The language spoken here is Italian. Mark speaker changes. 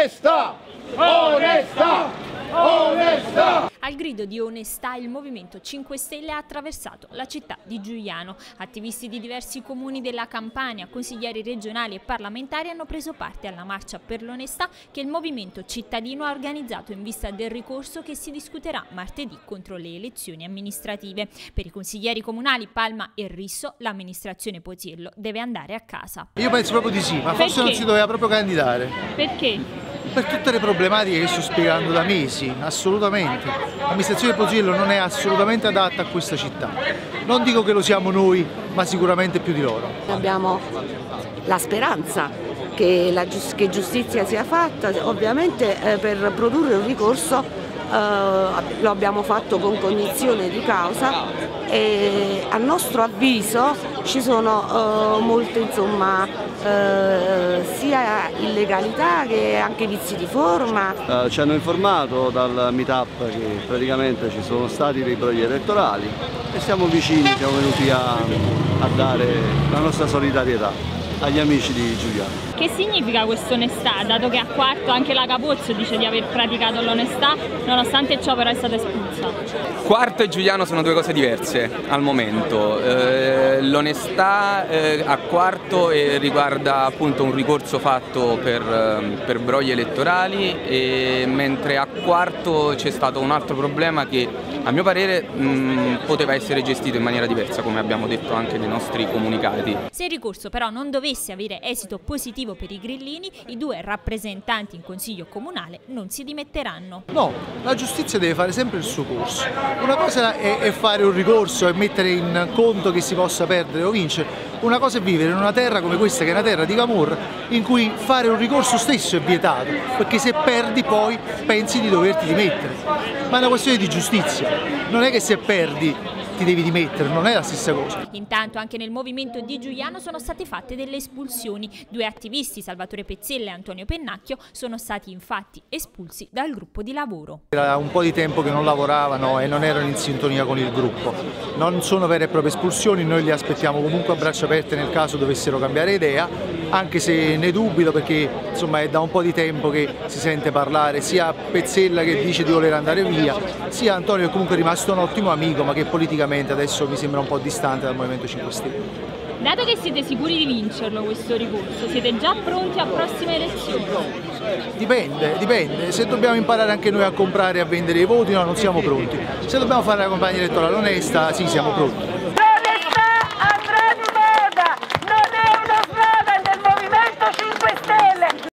Speaker 1: Onestà! Onestà! Onestà!
Speaker 2: Al grido di onestà il Movimento 5 Stelle ha attraversato la città di Giuliano. Attivisti di diversi comuni della Campania, consiglieri regionali e parlamentari hanno preso parte alla marcia per l'onestà che il Movimento cittadino ha organizzato in vista del ricorso che si discuterà martedì contro le elezioni amministrative. Per i consiglieri comunali Palma e Risso l'amministrazione Poziello deve andare a casa.
Speaker 3: Io penso proprio di sì, ma forse
Speaker 2: Perché?
Speaker 3: non si doveva proprio candidare.
Speaker 2: Perché?
Speaker 3: Per tutte le problematiche che sto spiegando da mesi, assolutamente. L'amministrazione Posiello non è assolutamente adatta a questa città. Non dico che lo siamo noi, ma sicuramente più di loro.
Speaker 4: Abbiamo la speranza che, la che giustizia sia fatta, ovviamente eh, per produrre un ricorso eh, lo abbiamo fatto con cognizione di causa e a nostro avviso ci sono eh, molte insomma, eh, sia illegalità che anche vizi di forma.
Speaker 5: Eh, ci hanno informato dal meetup che praticamente ci sono stati dei brogli elettorali e siamo vicini, siamo venuti a, a dare la nostra solidarietà agli amici di Giuliano.
Speaker 2: Che significa quest'onestà, dato che a quarto anche la Capozzo dice di aver praticato l'onestà, nonostante ciò però è stata espulsa?
Speaker 6: Quarto e Giuliano sono due cose diverse al momento. Eh, l'onestà eh, a quarto eh, riguarda appunto un ricorso fatto per, eh, per brogli elettorali, e, mentre a quarto c'è stato un altro problema che a mio parere mh, poteva essere gestito in maniera diversa, come abbiamo detto anche nei nostri comunicati.
Speaker 2: Se il ricorso però non dovesse avere esito positivo per i grillini, i due rappresentanti in consiglio comunale non si dimetteranno.
Speaker 3: No, la giustizia deve fare sempre il suo corso. Una cosa è, è fare un ricorso e mettere in conto che si possa perdere o vincere, una cosa è vivere in una terra come questa, che è una terra di Camorra, in cui fare un ricorso stesso è vietato, perché se perdi poi pensi di doverti dimettere. Ma è una questione di giustizia, non è che se perdi ti devi dimettere, non è la stessa cosa.
Speaker 2: Intanto anche nel movimento di Giuliano sono state fatte delle espulsioni. Due attivisti, Salvatore Pezzella e Antonio Pennacchio, sono stati infatti espulsi dal gruppo di lavoro.
Speaker 3: Era un po' di tempo che non lavoravano e non erano in sintonia con il gruppo. Non sono vere e proprie espulsioni, noi li aspettiamo comunque a braccia aperte nel caso dovessero cambiare idea, anche se ne dubito perché insomma è da un po' di tempo che si sente parlare sia Pezzella che dice di voler andare via, sia Antonio che comunque è rimasto un ottimo amico ma che politicamente adesso mi sembra un po' distante dal Movimento 5 Stelle.
Speaker 2: Dato che siete sicuri di vincerlo questo ricorso, siete già pronti a prossime elezioni?
Speaker 3: Dipende, dipende. Se dobbiamo imparare anche noi a comprare e a vendere i voti, no, non siamo pronti. Se dobbiamo fare la campagna elettorale onesta, sì, siamo pronti.